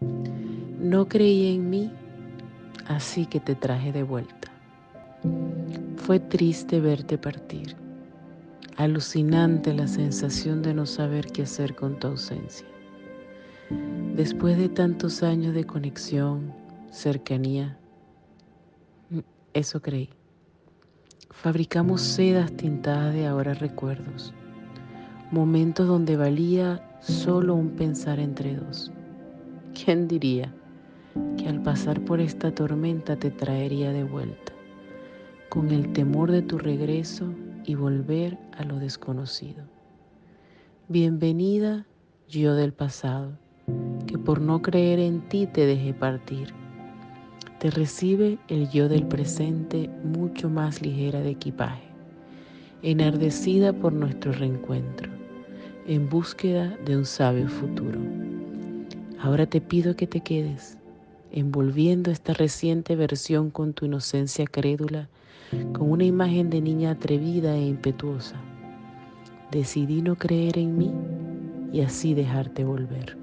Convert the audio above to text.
No creí en mí, así que te traje de vuelta. Fue triste verte partir, alucinante la sensación de no saber qué hacer con tu ausencia. Después de tantos años de conexión, cercanía, eso creí. Fabricamos sedas tintadas de ahora recuerdos, momentos donde valía solo un pensar entre dos. ¿Quién diría que al pasar por esta tormenta te traería de vuelta, con el temor de tu regreso y volver a lo desconocido? Bienvenida yo del pasado, que por no creer en ti te dejé partir te recibe el yo del presente mucho más ligera de equipaje, enardecida por nuestro reencuentro, en búsqueda de un sabio futuro. Ahora te pido que te quedes envolviendo esta reciente versión con tu inocencia crédula, con una imagen de niña atrevida e impetuosa. Decidí no creer en mí y así dejarte volver.